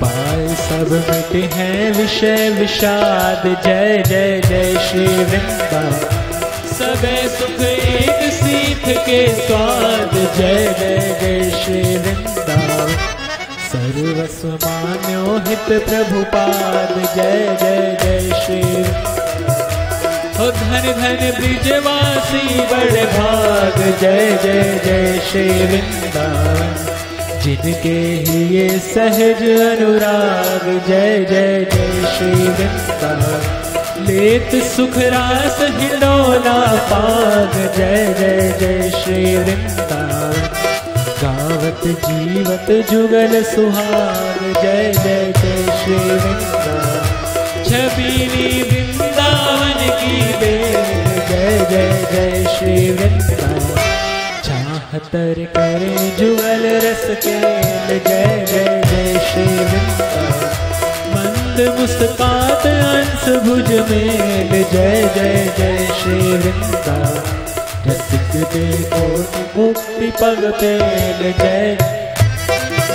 पाए सब मिटे हैं विषय विषाद। जय जय जय श्री वृंदावन सब सुख एक सीख के स्वाद। जय जय जय श्री वृंदावन सर्वस्व मान्यो हित प्रभुपाद जय जय जय श्री धन धन ब्रिजवासी बड़े भाग। जय जय जय श्री वृंदावन जिनके ये सहज अनुराग, जय जय जय श्री वृंदावन लेत सुख रास हिडोला पाग, जय जय जय श्री वृंदावन गावत जीवत जुगल सुहाग, जय जय जय श्री वृंदावन छबीली वृंदावन की बेल, जय जय जय श्री वृंदावन चाहतर करे जुगल रस केल जय जय जय वृंदावन मंद मुस्कात अंश भुज मेल जय जय जय वृंदावन रसिक देखो मुक्ति पग पेल, जय।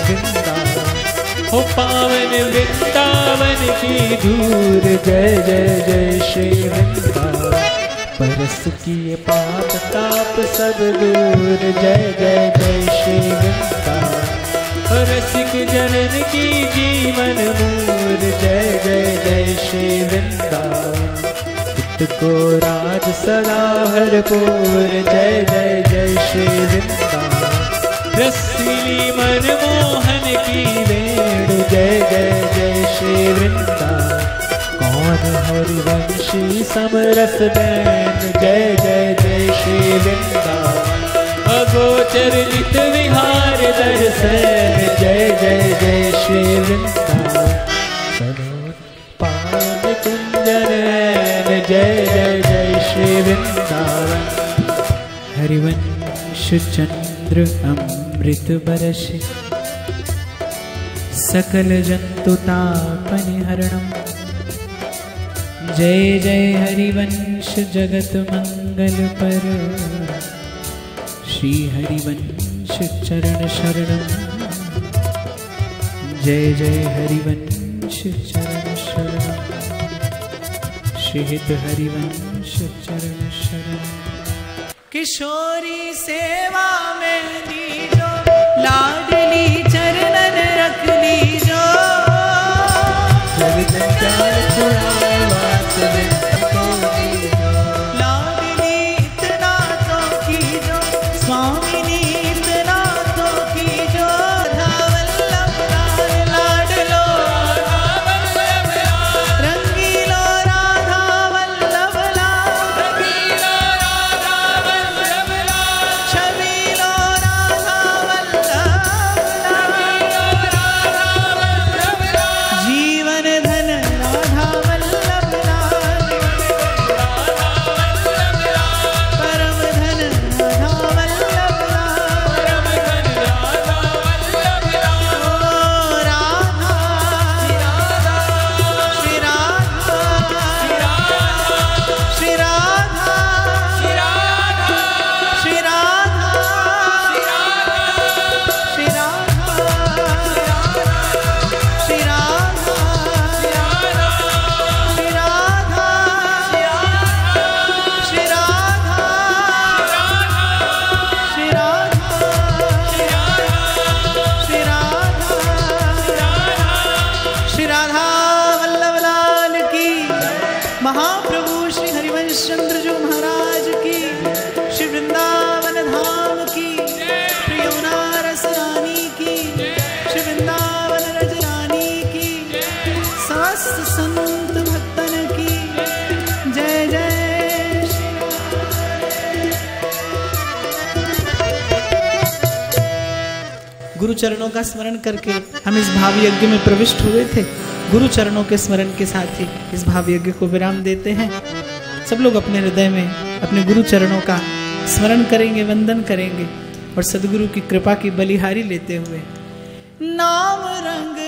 वृंदावन हो पावन वृंदावन की धूर, जय जय जय श्री वृंदावन परस किए पाप ताप सब दूर। जय जय जय श्री वृंदावन रसिक जनन की जीवन मूर जय जय जय श्री चित्त को राज सदा भरपूर जय जय जय श्री वृंदावन रसीली मनमोहन की वेणु। जय जय जय श्री वृंदावन कौन हरिवंशी समरस बैन। जय जय जय श्री वृंदावन। अगोचर नित विहार दर्शन। जय जय जय श्री वृंदावन। पावन कुंजन जय जय जय श्री वृंदावन। हरिवंश चंद्र अमृत बरस। सकल जंतु तापन हरणम जय जय हरिवंश जगत मंगल पर। श्री हरिवंश चरण शरणम जय जय हरिवंश चरण शरणम श्रीहित हरिवंश चरण शरण। किशोरी सेवा में लाडली गुरु चरणों का स्मरण करके हम इस भाव यज्ञ में प्रविष्ट हुए थे। गुरु चरणों के स्मरण के साथ ही इस भाव यज्ञ को विराम देते हैं। सब लोग अपने हृदय में अपने गुरु चरणों का स्मरण करेंगे, वंदन करेंगे और सदगुरु की कृपा की बलिहारी लेते हुए। नाम रंग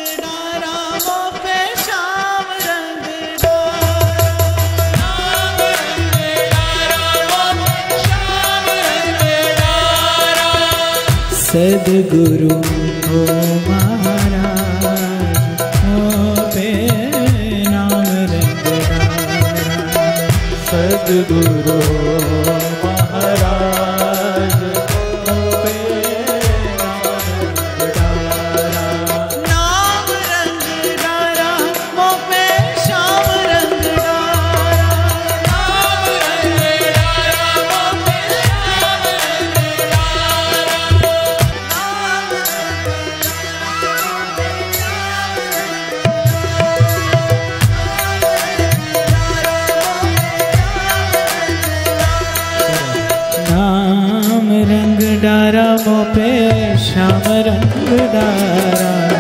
सदगुरु। हो महाराज हो नाम रंग सदगुरु। रंग डारा मो पे श्याम रंग डारा।